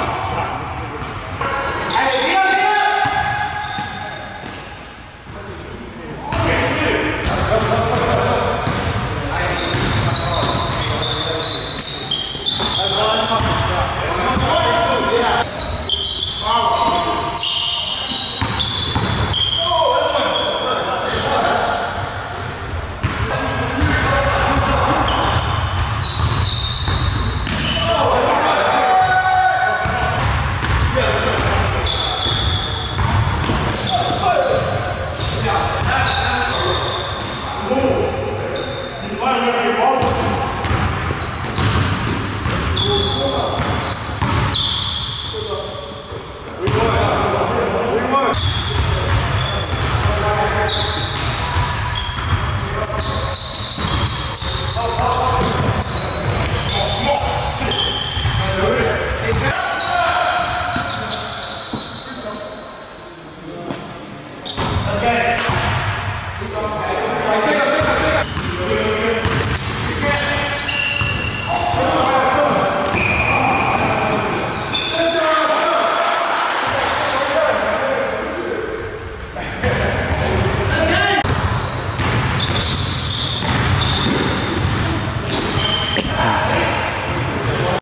Rock. Let's go.